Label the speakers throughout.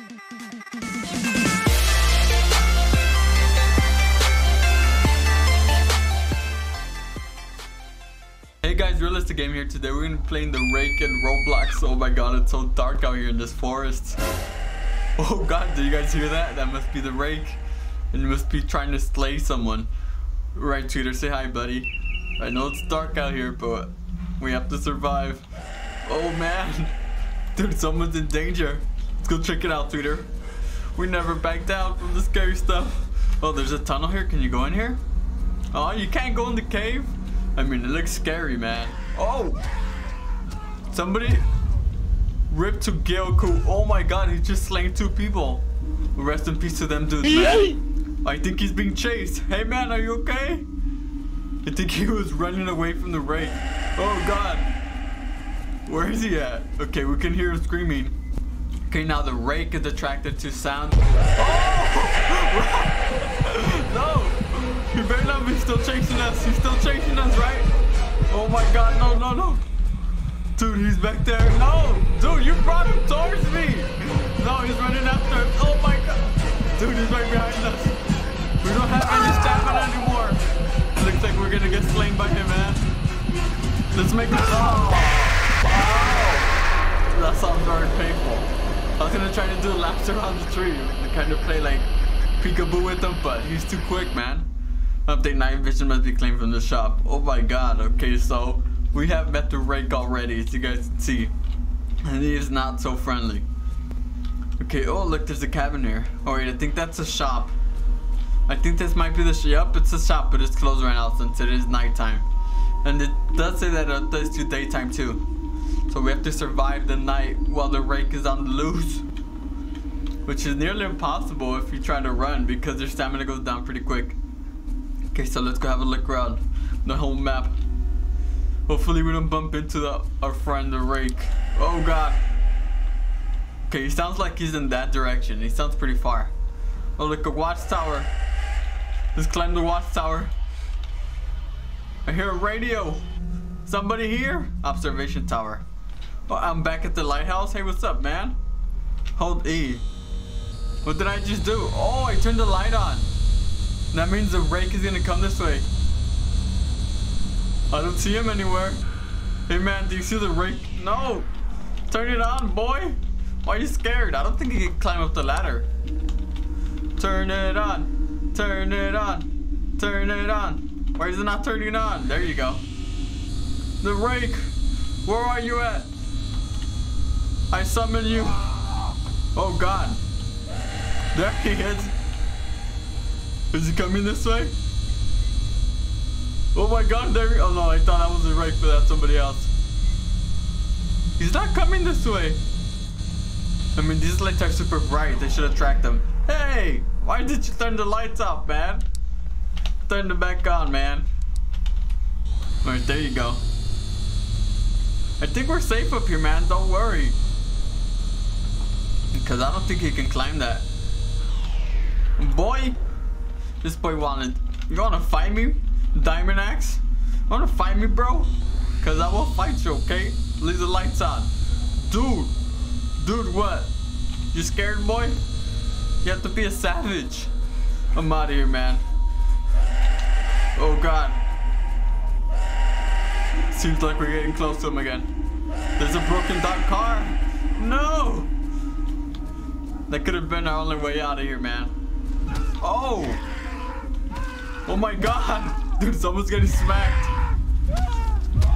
Speaker 1: Hey guys, Realistic Gaming here. Today we're gonna be playing the Rake and Roblox. Oh my god, it's so dark out here in this forest. Oh god, do you guys hear that? That must be the Rake. And must be trying to slay someone. Right, Tweeter, say hi, buddy. I know it's dark out here, but we have to survive. Oh man. Dude, someone's in danger. Go check it out, Tweeter. We never back down from the scary stuff. Oh, there's a tunnel here. Can you go in here? Oh, you can't go in the cave? I mean, it looks scary, man. Oh! Somebody ripped to Gyoku. Oh my god, he just slaying two people. Rest in peace to them dudes, man. I think he's being chased. Hey man, are you okay? I think he was running away from the Rake. Oh god. Where is he at? Okay, we can hear him screaming. Okay, now the Rake is attracted to sound. Oh! no! He better not be still chasing us. He's still chasing us, right? Oh my god, no, no, no. Dude, he's back there. No! Dude, you brought him towards me! No, he's running after us. Oh my god. Dude, he's right behind us. We don't have any stamina anymore. Looks like we're gonna get slain by him, man. Let's make it. Oh! oh. That sounds very painful. I was gonna try to do laps around the tree and kind of play like peekaboo with him, but he's too quick, man. Update night vision must be claimed from the shop. Oh my god, okay, so we have met the Rake already, as you guys can see. And he is not so friendly. Okay, oh look, there's a cabin here. Oh wait, I think that's a shop. I think this might be the shop. Yep, it's a shop, but it's closed right now since it is nighttime. And it does say that it does do daytime too. So we have to survive the night while the Rake is on the loose. Which is nearly impossible if you try to run because their stamina goes down pretty quick. Okay, so let's go have a look around the whole map. Hopefully we don't bump into the, our friend the Rake. Oh god. Okay, he sounds like he's in that direction. He sounds pretty far. Oh look, a watchtower. Let's climb the watchtower. I hear a radio. Somebody here? Observation tower. I'm back at the lighthouse. Hey, what's up, man? Hold E. What did I just do? Oh, I turned the light on. That means the Rake is gonna come this way. I don't see him anywhere. Hey man, do you see the Rake? No! Turn it on, boy! Why are you scared? I don't think he can climb up the ladder. Turn it on! Turn it on! Turn it on! Why is it not turning on? There you go. The Rake! Where are you at? I summon you. Oh god. There he is. Is he coming this way? Oh my god, there Oh no, I thought I was Rake, but that's somebody else. He's not coming this way. I mean, these lights are super bright. They should attract them. Hey! Why did you turn the lights off, man? Turn them back on, man. Alright, there you go. I think we're safe up here, man. Don't worry. Because I don't think he can climb that. Boy! This boy wanted. You wanna fight me? Diamond Axe? You wanna fight me, bro? Cause I will fight you, okay? Leave the lights on. Dude! Dude, what? You scared, boy? You have to be a savage. I'm out of here, man. Oh, God. Seems like we're getting close to him again. There's a broken down car. No! That could have been our only way out of here, man. Oh! Oh my god! Dude, someone's getting smacked.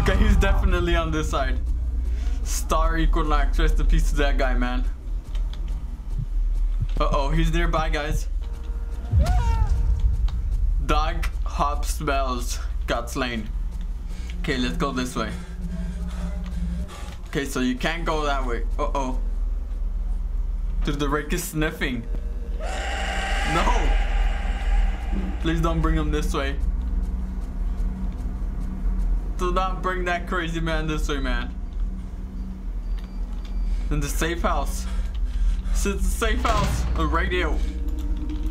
Speaker 1: Okay, he's definitely on this side. Star Equinox, rest in peace to that guy, man. Uh-oh, he's nearby, guys. Dog hop smells got slain. Okay, let's go this way. Okay, so you can't go that way. Uh-oh. Dude, the Rake is sniffing. No! Please don't bring him this way. Do not bring that crazy man this way, man. In the safe house. Is the safe house. A radio.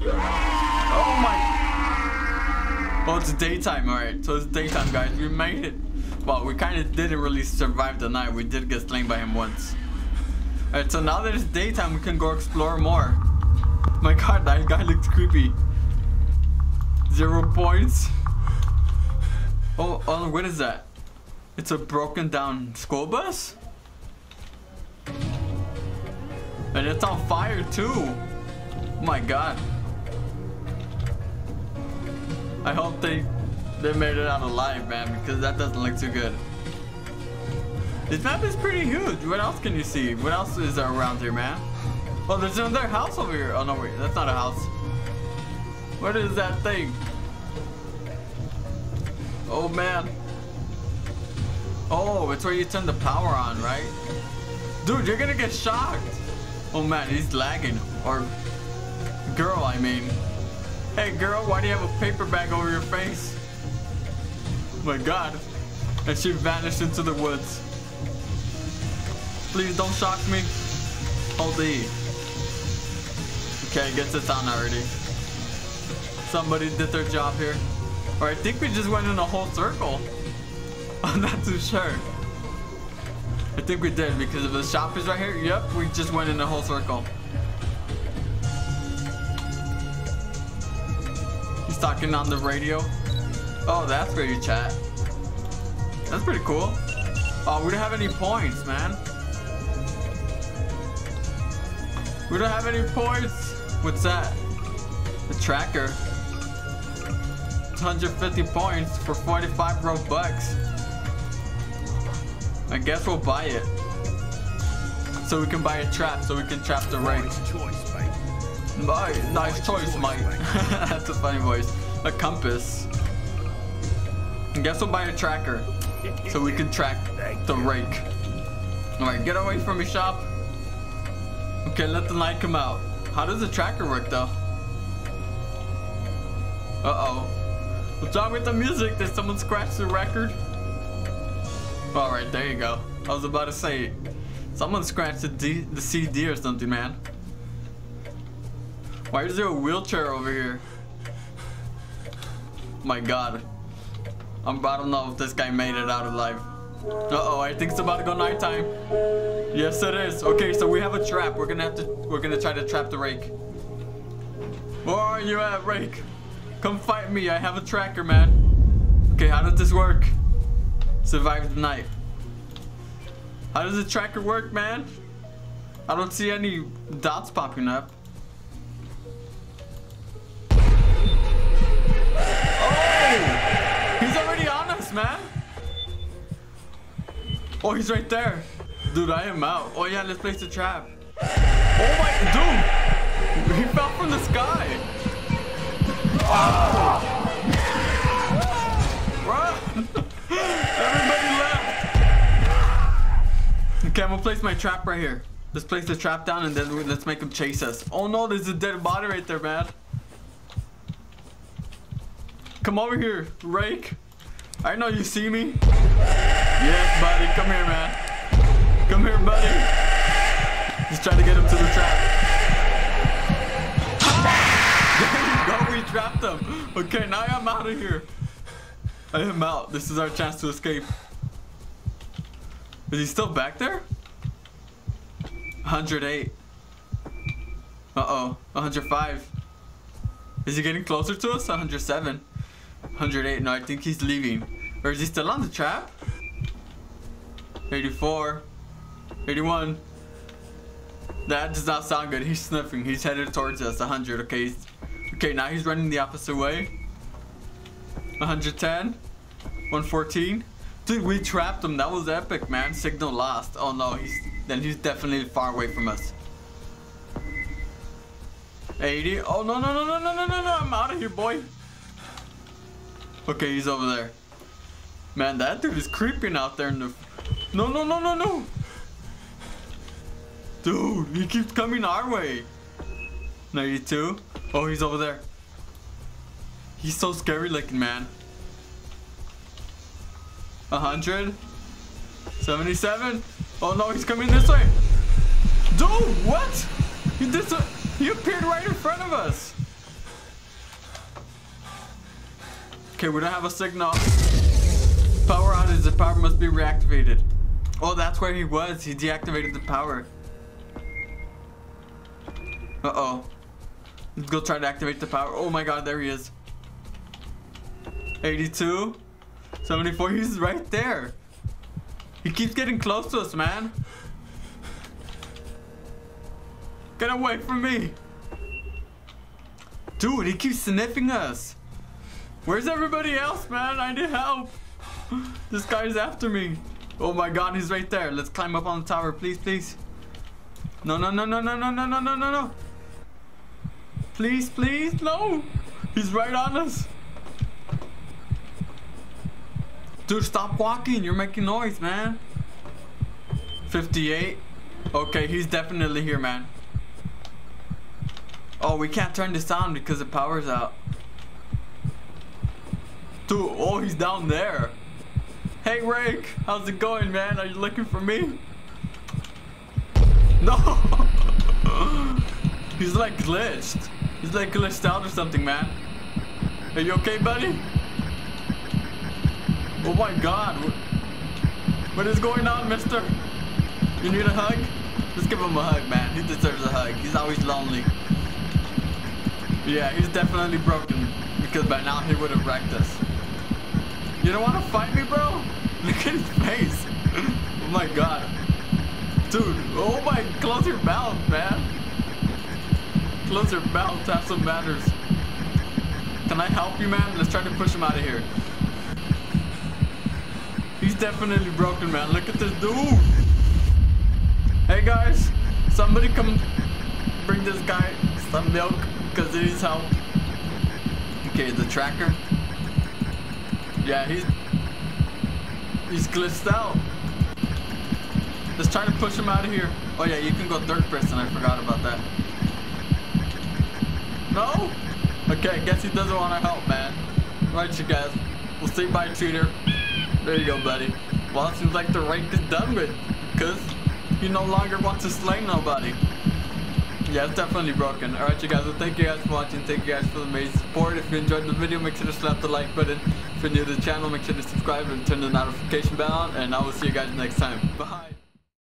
Speaker 1: Oh my. Oh, it's daytime, alright. So it's daytime, guys. We made it. Well, we kind of didn't really survive the night. We did get slain by him once. Alright, so now that it's daytime, we can go explore more. My god, that guy looks creepy. Zero points. Oh, oh, what is that? It's a broken down school bus? And it's on fire too. Oh my god. I hope they they made it out alive, man, because that doesn't look too good. This map is pretty huge. What else can you see? What else is around here, man? Oh, there's another house over here. Oh, no, wait. That's not a house. What is that thing? Oh, man. Oh, it's where you turn the power on, right? Dude, you're gonna get shocked. Oh, man, he's lagging. Or, girl, I mean. Hey, girl, why do you have a paper bag over your face? Oh, my God. And she vanished into the woods. Please don't shock me. Hold E. Okay, I guess it's on already. Somebody did their job here. Or I think we just went in a whole circle. I'm not too sure. I think we did because if the shop is right here, yep, we just went in a whole circle. He's talking on the radio. Oh, that's where you chat. That's pretty cool. Oh, we don't have any points, man. We don't have any points. What's that? The tracker. 150 points for 45 Robux. I guess we'll buy it. So we can buy a trap, so we can trap the ring.
Speaker 2: Nice choice, mate.
Speaker 1: Nice, nice choice, mate. That's a funny voice. A compass. I guess we'll buy a tracker, so we can track the rake. Alright, get away from me, shop. Okay, let the light come out. How does the tracker work though? Uh-oh. What's wrong with the music? Did someone scratch the record? Alright, there you go. I was about to say, someone scratched the, D the CD or something, man. Why is there a wheelchair over here? My god. I'm, I don't know if this guy made it out alive. Uh-oh, I think it's about to go nighttime. Yes, it is. Okay, so we have a trap. We're gonna have to, we're gonna try to trap the rake. Where are you at, rake? Come fight me. I have a tracker, man. Okay, how does this work? Survive the night. How does the tracker work, man? I don't see any dots popping up. Oh, he's right there. Dude, I am out. Oh yeah, let's place the trap. Oh my, dude! He fell from the sky. Oh. Run! Everybody left. Okay, I'm gonna place my trap right here. Let's place the trap down and then we- let's make him chase us. Oh no, there's a dead body right there, man. Come over here, Rake. I know you see me. Yes, buddy. Come here, man. Come here, buddy. Just trying to get him to the trap. there you go. We trapped him. Okay, now I'm out of here. I am out. This is our chance to escape. Is he still back there? 108. Uh-oh. 105. Is he getting closer to us? 107. 108. No, I think he's leaving. Or is he still on the trap? 84. 81. That does not sound good. He's sniffing. He's headed towards us. 100. Okay. he's- Okay, now he's running the opposite way. 110. 114. Dude, we trapped him. That was epic, man. Signal lost. Oh no, he's then he's definitely far away from us. 80. Oh no no no no no no no no! I'm out of here, boy. Okay, he's over there. Man, that dude is creeping out there in the. No no no no no! Dude, he keeps coming our way. 92. Oh, he's over there. He's so scary looking, man. 100. 77. Oh no, he's coming this way. Dude, what? He did so he appeared right in front of us. Okay, we don't have a signal. Power outage, the power must be reactivated. Oh, that's where he was. He deactivated the power. Uh-oh. Let's go try to activate the power. Oh my god, there he is. 82. 74. He's right there. He keeps getting close to us, man. Get away from me. Dude, he keeps sniffing us. Where's everybody else, man? I need help. This guy's after me. Oh my god, he's right there. Let's climb up on the tower, please, please. No, no, no, no, no, no, no, no, no, no, no. Please, please, no. He's right on us. Dude, stop walking. You're making noise, man. 58. Okay, he's definitely here, man. Oh, we can't turn this on because the power's out. Dude, oh, he's down there. Hey, Rake, how's it going, man? Are you looking for me? No! he's like glitched. He's like glitched out or something, man. Are you okay, buddy? Oh my god. What is going on, mister? You need a hug? Let's give him a hug, man. He deserves a hug. He's always lonely. Yeah, he's definitely broken. Because by now he would have wrecked us. You don't want to fight me, bro? Look at his face. oh my god. Dude, oh my, close your mouth, man. Close your mouth, have some manners. Can I help you, man? Let's try to push him out of here. He's definitely broken, man. Look at this dude. Hey, guys. Somebody come bring this guy some milk because he needs help. Okay, the tracker. Yeah, he's he's glitched out. Let's try to push him out of here. Oh yeah, you can go third person. I forgot about that. No? Okay, I guess he doesn't want to help, man. Right, you guys. We'll say bye, Cheater. There you go, buddy. Well, it seems like the rake is done with. Because he no longer wants to slay nobody. Yeah, it's definitely broken. Alright, you guys. Well, thank you guys for watching. Thank you guys for the amazing support. If you enjoyed the video, make sure to slap the like button. If you're new to the channel, make sure to subscribe and turn the notification bell on. And I will see you guys next time. Bye.